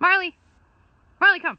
Marley. Marley, come.